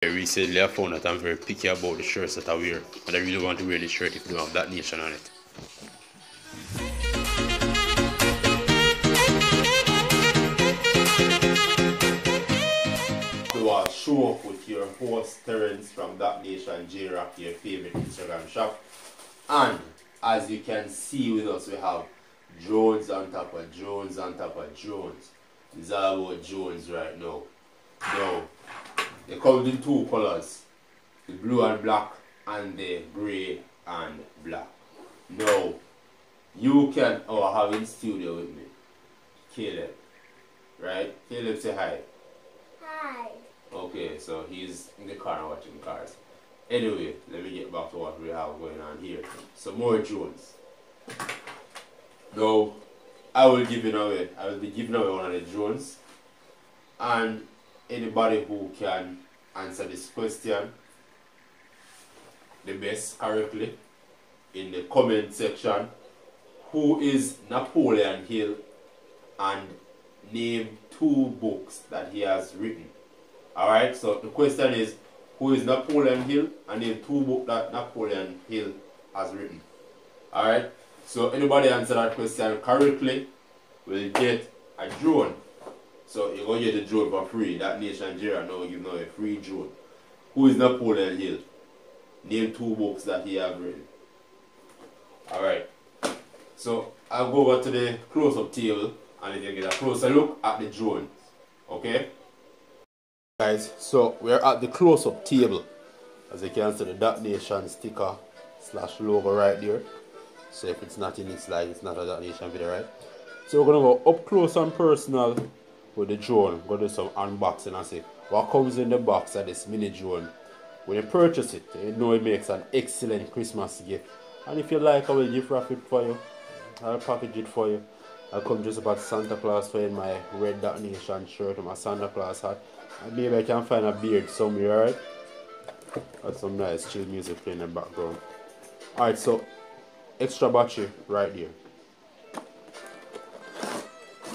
Recently, I found that I'm very picky about the shirts that I wear, and I really want to wear the shirt if you don't have Dot Nation on it. Do a show up with your host Terrence from Dot Nation J Rock, your favorite Instagram shop. And as you can see with us, we have drones on top of drones on top of drones. It's all about drones right now. Now, they come in two colors the blue and black, and the grey and black. Now, you can, oh, I have in studio with me, Caleb. Right? Caleb, say hi. Hi. Okay, so he's in the car watching cars. Anyway, let me get back to what we have going on here. So more drones. Now, I will give you away. I will be giving away one of the drones, and anybody who can answer this question the best correctly in the comment section who is Napoleon Hill and name two books that he has written. Alright, so the question is who is Napoleon Hill and name two books that Napoleon Hill has written. Alright, so anybody answer that question correctly will get a drone. So you're going to get a drone for free. Dot Nation Jira now give now a free drone. Who is Napoleon Hill? Name two books that he have written. Alright. So I'll go over to the close-up table and you get a closer look at the drone. Okay? Guys, so we're at the close-up table. As you can see the Dot Nation sticker slash logo right there. So if it's not in it's like it's not a Dot Nation video, right? So we're gonna go up close and personal with the drone. Go do some unboxing and see what comes in the box of this mini drone. When you purchase it, you know it makes an excellent Christmas gift. And if you like, I will gift wrap it for you. I'll package it for you. I'll come just about Santa Claus wearing my red Dot Nation shirt and my Santa Claus hat. And maybe I can find a beard somewhere, alright? Got some nice chill music playing in the background. Alright, so extra battery right there.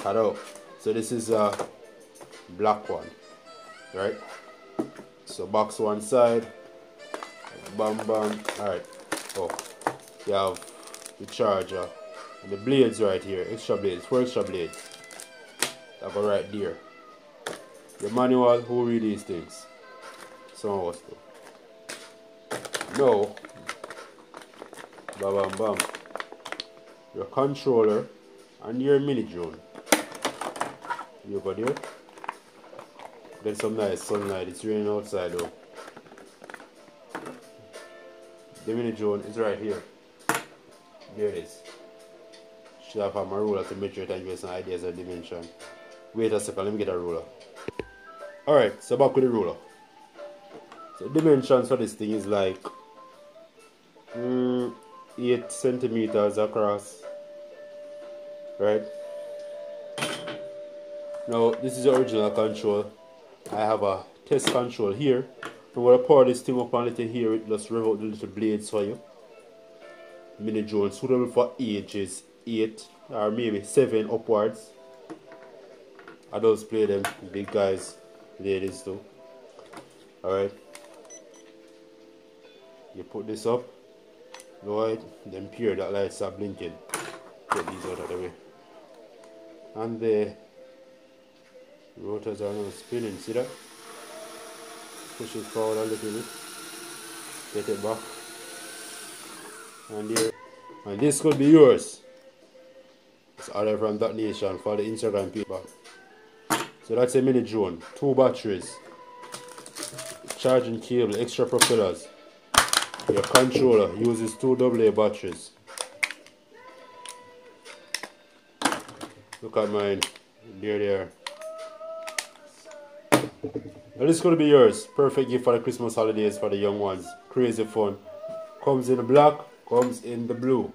Hello. So this is a black one, right? So box one side, bam bam. Alright. Oh, you have the charger and the blades right here. Extra blades, four extra blades. That go right there. The manual, who read these things? Some of. No. Bam bam bam. Your controller and your mini drone. You go there. Get some nice sunlight. It's raining outside though. The mini drone is right here. There it is. Should have my ruler to measure it and give some ideas of dimension. Wait a second, let me get a ruler. Alright, so back with the ruler. So dimensions for this thing is like mm, 8 centimeters across. Right? Now this is the original control. I have a test control here. I'm going to power this thing up a little here. It just rev out the little blades for you. Mini drone suitable for ages 8 or maybe 7 upwards. Adults play them, big guys, ladies too. Alright. You put this up. Right, then peer that lights are blinking. Get these out of the way. And the rotors are now spinning, see that? Push it forward a little bit. Get it back. And there. And this could be yours. It's order from Dot Nation for the Instagram people. So that's a mini drone. Two batteries. Charging cable, extra propellers. Your controller uses two AA batteries. Look at mine. There, there. Well, to be yours. Perfect gift for the Christmas holidays for the young ones. Crazy fun. Comes in the black, comes in the blue.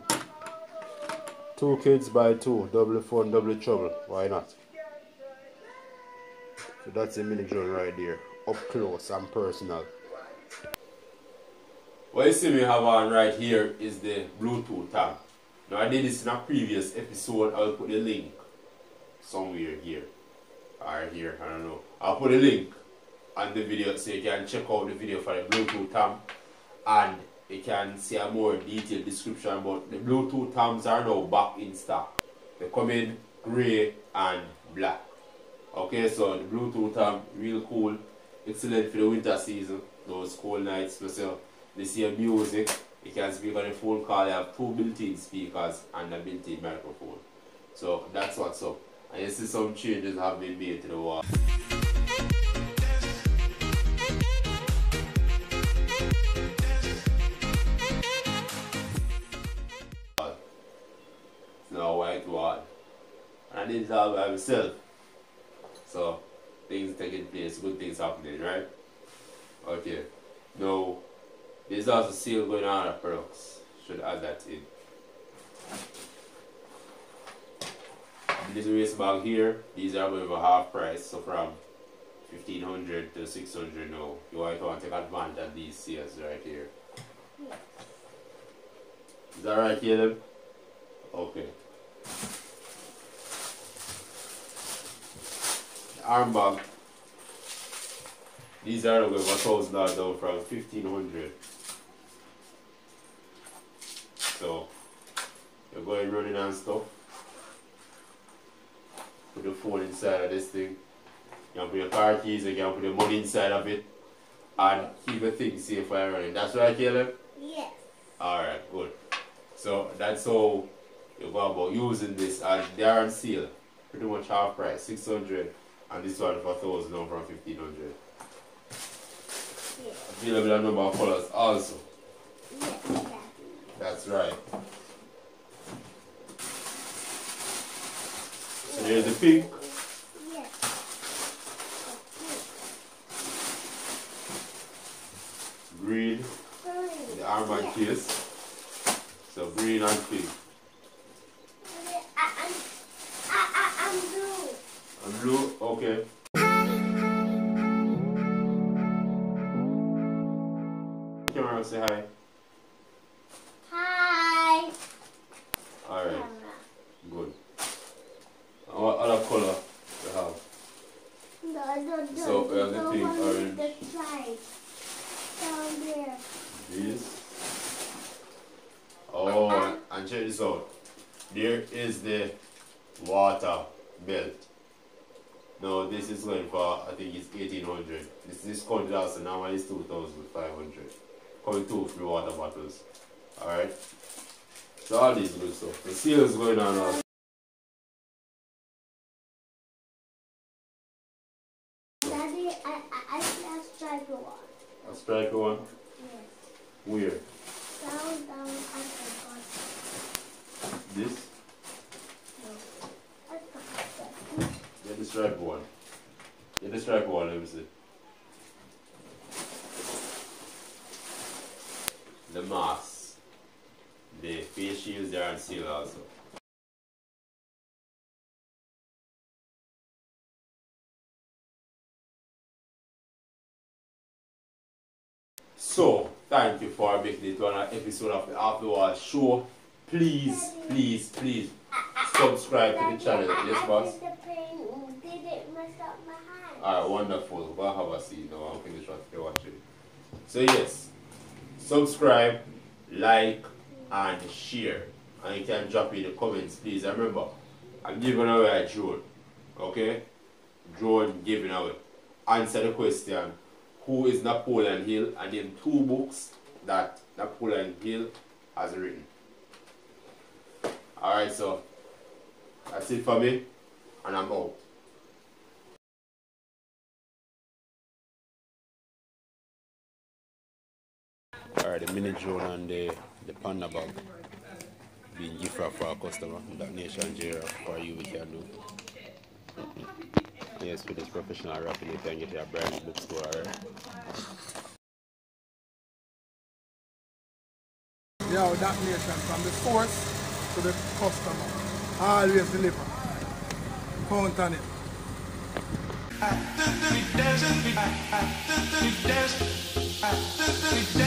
Two kids buy two. Double fun, double trouble. Why not? So that's a mini drone right there. Up close and personal. What you see me have on right here is the Bluetooth tam. Now I did this in a previous episode. I'll put the link somewhere here. Or here, I don't know. I'll put a link on the video so you can check out the video for the Bluetooth tam and you can see a more detailed description about the Bluetooth tams are now back in stock. They come in grey and black. Okay, so the Bluetooth tam real cool, excellent for the winter season, those cold nights, so this year music, you can speak on a phone call, you have two built-in speakers and a built-in microphone. So that's what's up. And you see some changes have been made to the wall. White. And it all by myself. So things taking place, good things happening, right? Okay. Now there's also sale going on at products. Should add that in. This waste bag here, these are going for half price, so from 1500 to 600 now. You want to take advantage of these sales right here. Is that right, Caleb? Okay. Arm bag. These are for thousand dollars down from fifteen hundred. So you're going running and stuff. Put the phone inside of this thing. You can put your car keys, you can put the money inside of it and keep the thing safe while running. That's right, Caleb? Yes. Alright, good. So that's how you go about using this and they are on sale. Pretty much half price, 600 and this one for 1000 down from 1500 Yes. Available a number of colors also. Daddy. That's right. So there's the pink, green, Okay. the armband Yes. case. So green and pink. I, I'm, I, I, I'm blue. And blue, okay. Camera say hi. Hi. Alright, good. And what other color you have? No, no, no. So, uh, we have the pink, orange. The side. Down there. This. Oh, and, and check this out. There is the water belt. Now this is going for I think it's eighteen hundred. This this country also now is two thousand five hundred. Coming two free water bottles. Alright. So all these good stuff. The sale is going on also. Daddy, I, I, see a stripe one. A striker one. Yes. Where? Down, down at the bottom. This? No. At the bottom. The striker one. The striker one, let me see. The mask. The face shields there and sale also. So, thank you for making it one episode of the Off Di Wall Show. Please, please, please subscribe to the channel. Yes, boss? I did the paint. Did it mess up my hand? Alright, wonderful. Go have a seat now. I'm finished what you're watching. So yes, subscribe, like, and share. And you can drop in the comments, please. And remember, I'm giving away a drone. Okay? Drone giving away. Answer the question, who is Napoleon Hill? And name two books that Napoleon Hill has written. Alright, so that's it for me. And I'm out. Alright, the mini drone and the, the panda bag being gift for our customer. Dot Nation Jira for you we can do. Mm-hmm. Yes, with this professional wrapping you can get your brand bookstore, alright? Yo, Dot Nation from the source to the customer. Always deliver. Count on it.